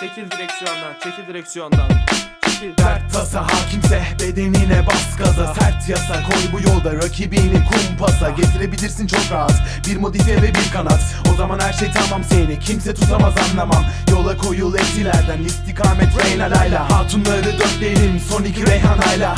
Çekil direksiyondan, çekil direksiyondan. Çekil. Dert tasa hakimse bedenine bas gaza. Sert yasa koy bu yolda rakibini kumpasa. Getirebilirsin çok rahat bir modifiye ve bir kanat. O zaman her şey tamam seni kimse tutamaz anlamam. Yola koyul etilerden istikamet Reynalayla Hatunları dörtleyelim son iki Reyhanayla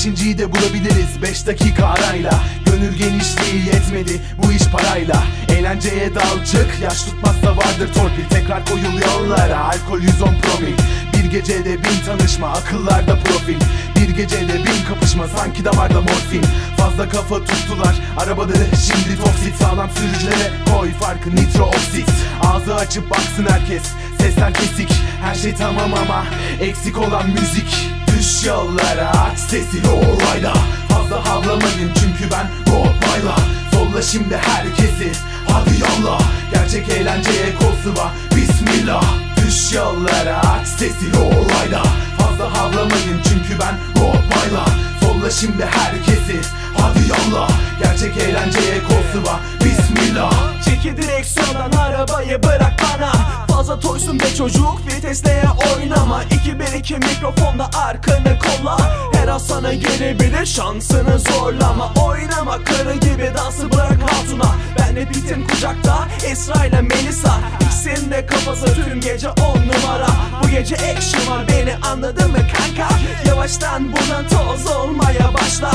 Beşinciyi de bulabiliriz. Beş dakika arayla. Gönül genişliği yetmedi bu iş parayla. Eğlenceye dal çık yaş tutmazsa vardır torpil. Tekrar koyul yollara alkol 110 promil. Bir gecede bin tanışma akıllarda profil. Bir gecede bin kapışma sanki damarda morfin. Fazla kafa tuttular arabaları şimdi toksit. Sağlam sürücülere koy farkı nitro oksit. Ağzı açıp baksın herkes sesler kesik. Her şey tamam ama eksik olan müzik Düş yollara aç sesi olayla. Fazla havlamayın çünkü ben Rottweiler Solla şimdi herkesi hadi yallah Gerçek eğlenceye kol sıva bismillah. Düş yollara aç sesi olayla. Fazla havlamayın çünkü ben Rottweiler Solla şimdi herkesi hadi yallah Gerçek eğlenceye kol sıva bismillah Çekil direksiyondan arabayı bırak bana. Fazla toysun be çocuk vitesle oynama. 2-1-2 mikrofonda arkanı kolla. Her an sana gelebilir şansını zorlama. Oynama karı gibi dansı bırak hatuna. Ben de bitim kucakta Esra ile Melisa. İkisinin de kafası tüm gece on numara. Bu gece action var beni anladın mı kanka? Yavaştan buradan toz olmaya başla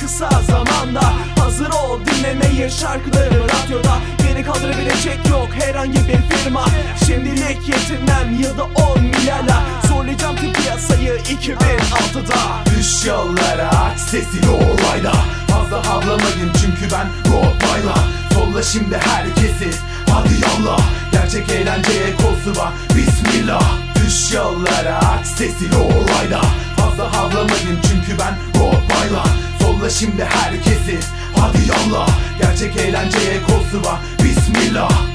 kısa zamanda. Hazır ol dinlemeye şarkıları radyoda. Beni kaldırabilecek yok herhangi bir firma. Şimdilik yetinmem yılda 10 milyarla Zorlayacağım tüm piyasayı 2006'da Düş yollara aç sesi olayla. Fazla havlamayın çünkü ben Rottweiler Solla şimdi herkesi. Hadi yallah. Gerçek eğlenceye kol sıva. Bismillah. Düş yollara aç sesi olayla. Fazla havlamayın çünkü ben Rottweiler Solla şimdi herkesi hadi yallah Gerçek eğlenceye kol sıva. Bismillah